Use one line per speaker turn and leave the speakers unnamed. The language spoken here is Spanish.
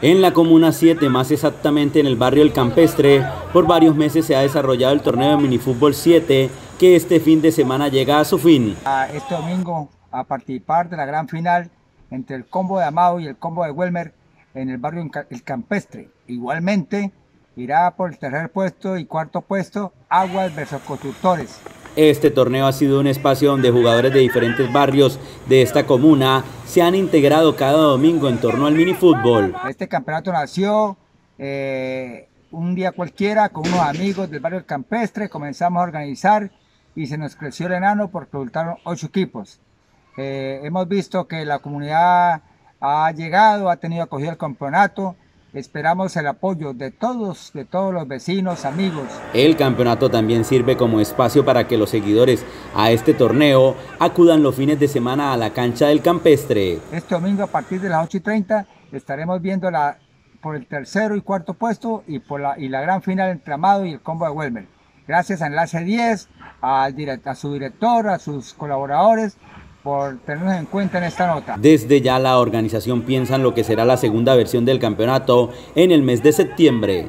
En la Comuna 7, más exactamente en el barrio El Campestre, por varios meses se ha desarrollado el torneo de minifútbol 7, que este fin de semana llega a su fin.
Este domingo a participar de la gran final entre el combo de Amado y el combo de Welmer en el barrio El Campestre. Igualmente irá por el tercer puesto y cuarto puesto Aguas versus Constructores.
Este torneo ha sido un espacio donde jugadores de diferentes barrios de esta comuna se han integrado cada domingo en torno al minifútbol.
Este campeonato nació eh, un día cualquiera con unos amigos del barrio Campestre, comenzamos a organizar y se nos creció el enano porque resultaron ocho equipos. Eh, hemos visto que la comunidad ha llegado, ha tenido acogido el campeonato Esperamos el apoyo de todos, de todos los vecinos, amigos.
El campeonato también sirve como espacio para que los seguidores a este torneo acudan los fines de semana a la cancha del campestre.
Este domingo a partir de las 8 y 30 estaremos viendo la, por el tercero y cuarto puesto y, por la, y la gran final entre Amado y el combo de Welmer. Gracias a Enlace 10, a su director, a sus colaboradores por tenernos en cuenta en esta nota.
Desde ya la organización piensa en lo que será la segunda versión del campeonato en el mes de septiembre.